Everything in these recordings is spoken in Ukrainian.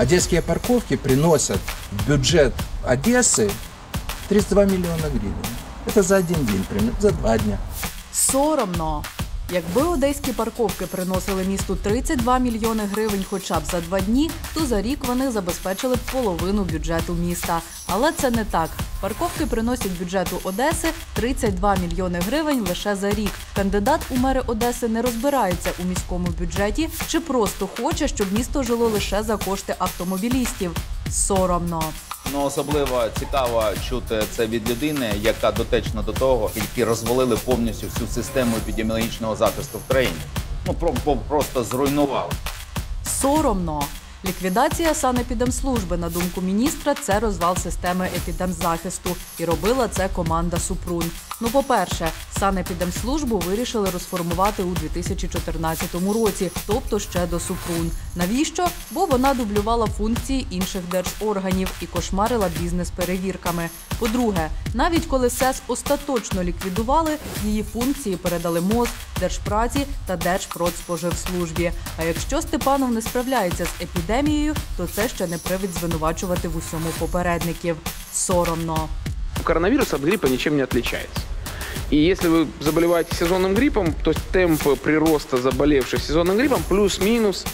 Одесские парковки приносят в бюджет Одессы 32 миллиона гривен. Это за один день, примерно, за два дня. Соромно. Якби одеські парковки приносили місту 32 мільйони гривень хоча б за два дні, то за рік вони забезпечили б половину бюджету міста. Але це не так. Парковки приносять бюджету Одеси 32 мільйони гривень лише за рік. Кандидат у мери Одеси не розбирається у міському бюджеті чи просто хоче, щоб місто жило лише за кошти автомобілістів. Соромно. Ну, особливо цікаво чути це від людини, яка дотечна до того, які розвалили повністю всю систему епідеміологічного захисту в країні. Ну про, про- просто зруйнували. Соромно. Ліквідація санепідемслужби, на думку міністра, це розвал системи епідемзахисту. І робила це команда Супрун. Ну, по-перше, санепідемслужбу вирішили розформувати у 2014 році, тобто ще до Супрун. Навіщо? Бо вона дублювала функції інших держорганів і кошмарила бізнес перевірками. По-друге, навіть коли СЕС остаточно ліквідували, її функції передали МОЗ, Держпраці та Держпродспоживслужбі. А якщо Степанов не справляється з епідемією, то це ще не привід звинувачувати в усьому попередників. Соромно. Коронавирус от гриппа ничем не отличается. И если вы заболеваете сезонным гриппом, то темпы прироста заболевших сезонным гриппом плюс-минус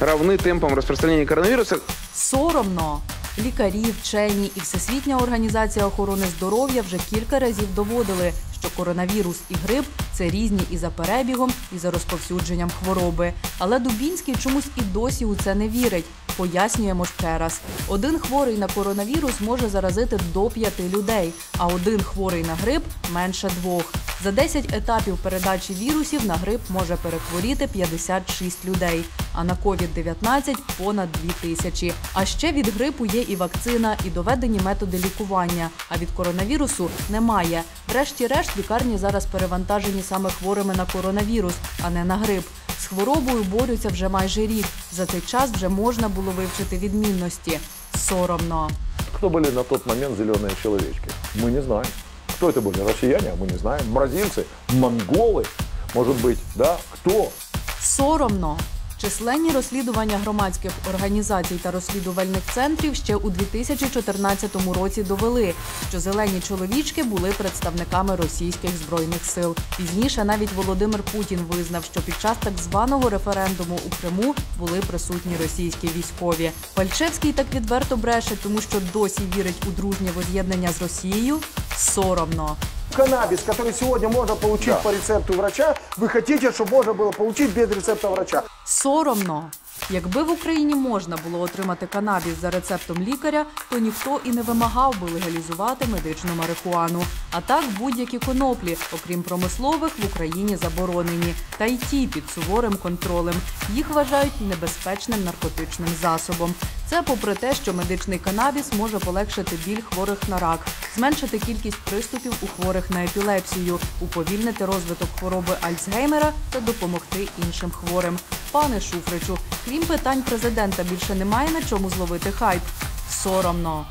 равны темпам распространения коронавируса. Соромно. Лікарі, вчені і Всесвітня організація охорони здоров'я вже кілька разів доводили, що коронавірус і грип це різні і за перебігом, і за розповсюдженням хвороби. Але Дубінський чомусь і досі у це не вірить. Пояснюємо ще раз: один хворий на коронавірус може заразити до п'яти людей, а один хворий на грип менше двох. За 10 етапів передачі вірусів на грип може перехворіти 56 людей, а на COVID-19 – понад 2 тисячі. А ще від грипу є і вакцина, і доведені методи лікування. А від коронавірусу немає. Врешті-решт, лікарні зараз перевантажені саме хворими на коронавірус, а не на грип. З хворобою борються вже майже рік. За цей час вже можна було вивчити відмінності. Соромно. Кто были на тот момент зеленые человечки? Мы не знаем. Кто это были? Россияне? А Мы не знаем. Бразильцы? Монголы? Может быть, да? Кто? Соромно. Численні розслідування громадських організацій та розвідувальних центрів ще у 2014 році довели, що зелені чоловічки були представниками російських збройних сил. Пізніше навіть Володимир Путін визнав, що під час так званого референдуму у Криму були присутні російські військові. Пальчевський так відверто бреше, тому що досі вірить у дружнє воз'єднання з Росією. Соромно Каннабис, который сегодня можно получить по рецепту врача, вы хотите, чтобы можно было получить без рецепта врача. Соромно. Якби в Україні можна було отримати канабіс за рецептом лікаря, то ніхто і не вимагав би легалізувати медичну марихуану. А так будь-які коноплі, окрім промислових, в Україні заборонені. Та й ті під суворим контролем. Їх вважають небезпечним наркотичним засобом. Це попри те, що медичний канабіс може полегшити біль хворих на рак, зменшити кількість приступів у хворих на епілепсію, уповільнити розвиток хвороби Альцгеймера та допомогти іншим хворим. Пане Шуфричу, крім питань президента, більше немає на чому зловити хайп. Соромно.